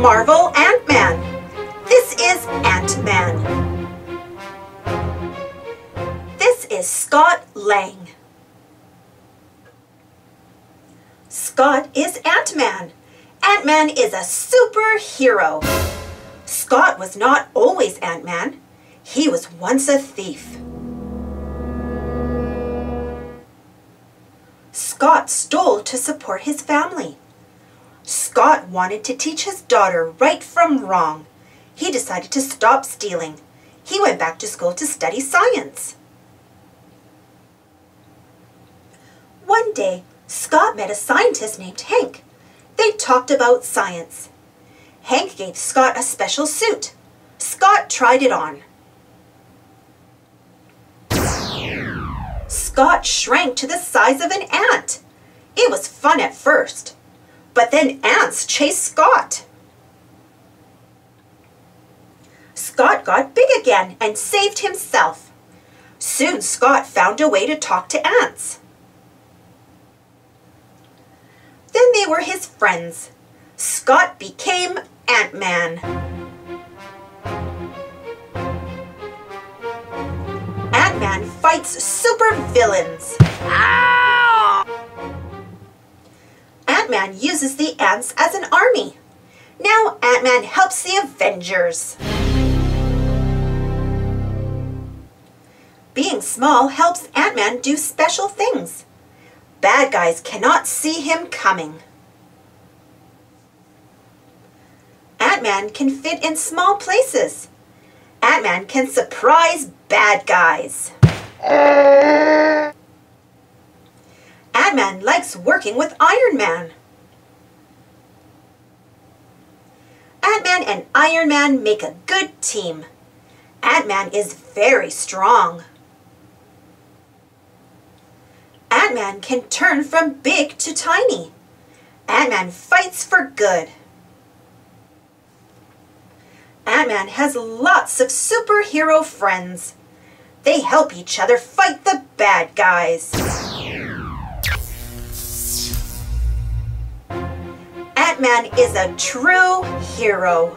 Marvel Ant-Man. This is Ant-Man. This is Scott Lang. Scott is Ant-Man. Ant-Man is a superhero. Scott was not always Ant-Man. He was once a thief. Scott stole to support his family. Scott wanted to teach his daughter right from wrong. He decided to stop stealing. He went back to school to study science. One day, Scott met a scientist named Hank. They talked about science. Hank gave Scott a special suit. Scott tried it on. Scott shrank to the size of an ant. It was fun at first, but then ants chased Scott. Scott got big again and saved himself. Soon Scott found a way to talk to ants. Then they were his friends. Scott became Ant-Man. Ant-Man fights super villains. Ah! Ant-Man uses the ants as an army. Now Ant-Man helps the Avengers. Being small helps Ant-Man do special things. Bad guys cannot see him coming. Ant-Man can fit in small places. Ant-Man can surprise bad guys. Ant-Man likes working with Iron Man. Ant-Man and Iron Man make a good team. Ant-Man is very strong. Ant-Man can turn from big to tiny. Ant-Man fights for good. Ant-Man has lots of superhero friends. They help each other fight the bad guys. Ant-Man is a true hero.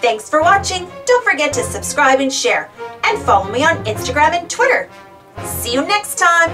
Thanks for watching. Don't forget to subscribe and share. And follow me on Instagram and Twitter. See you next time.